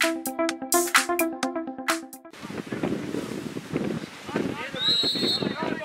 Góra, góra!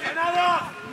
¡Ganado!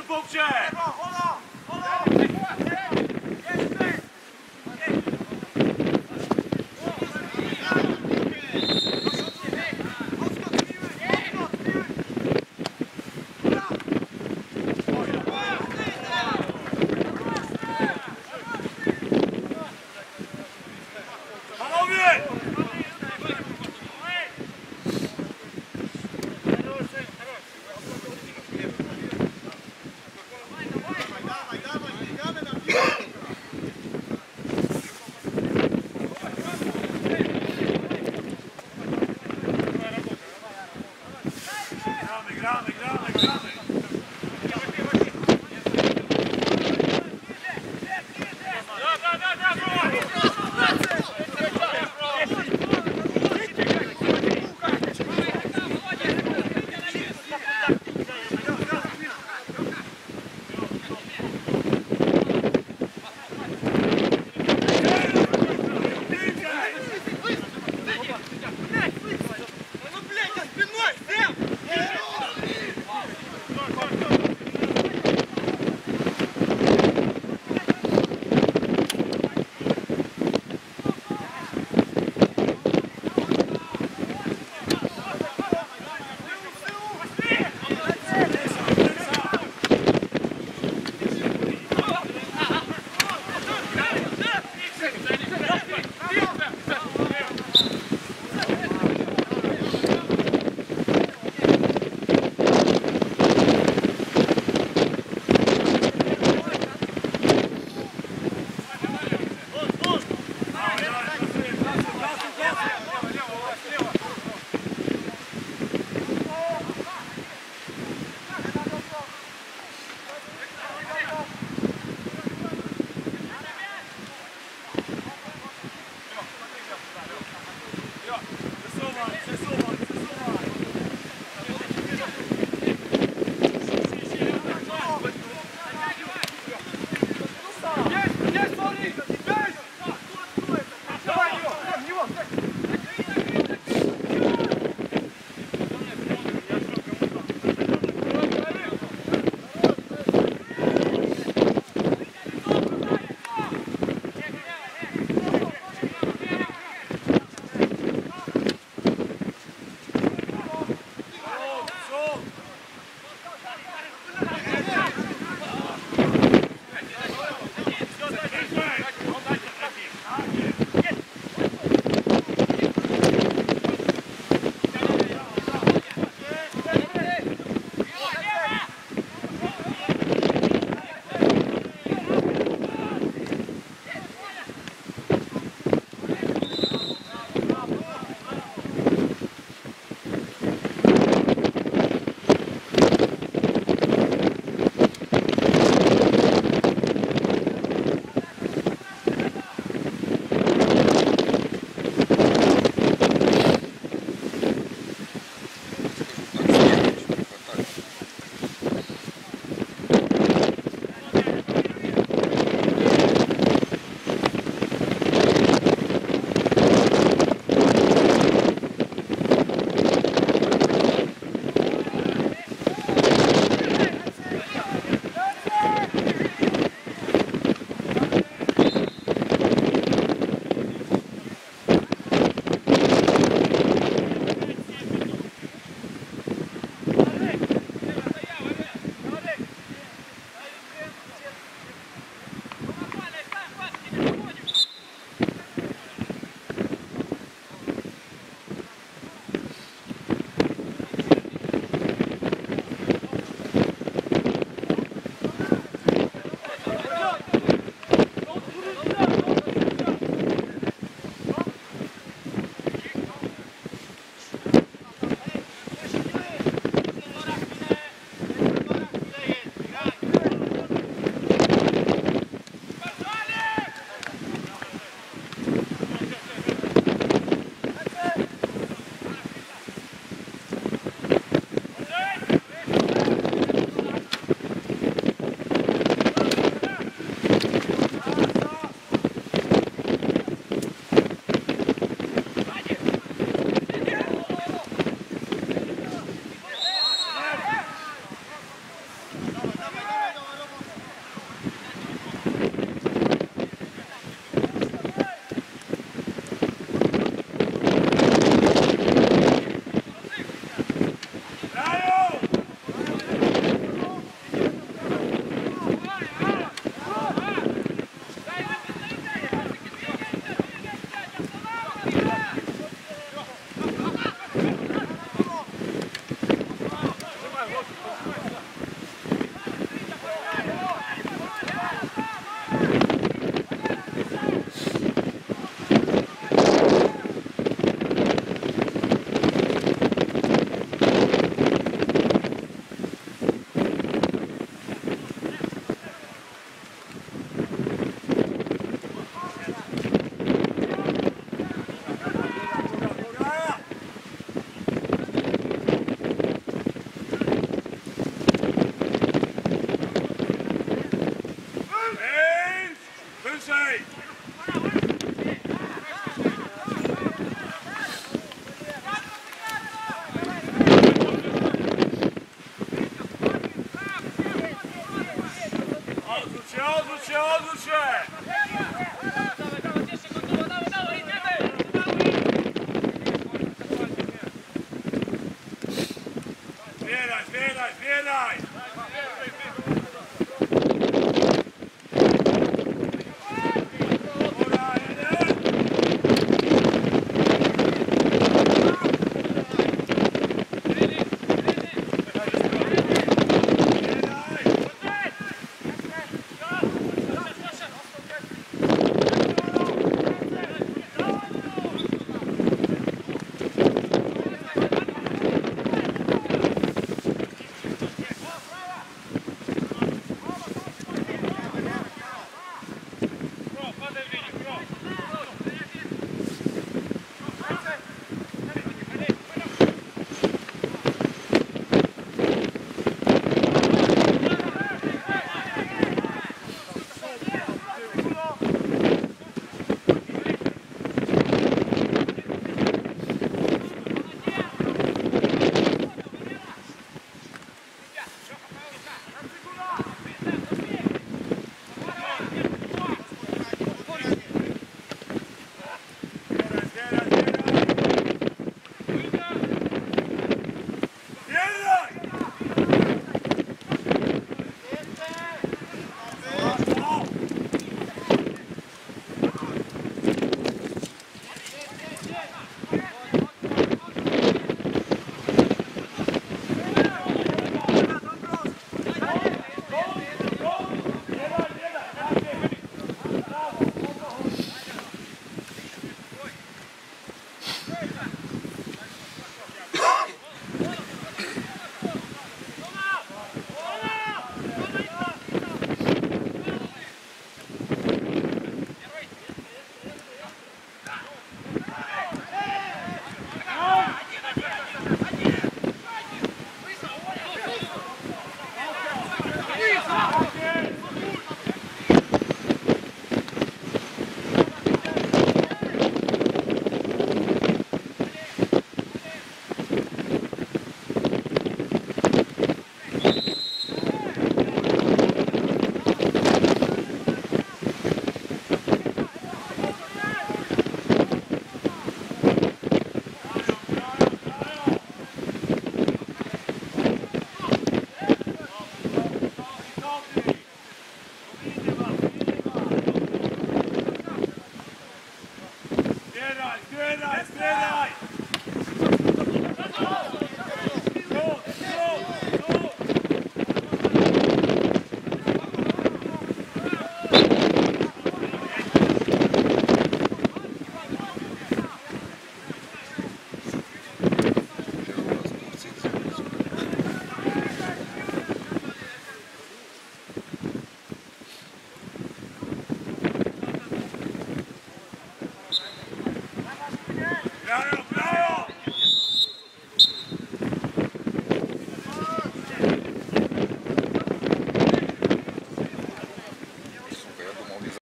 不宣。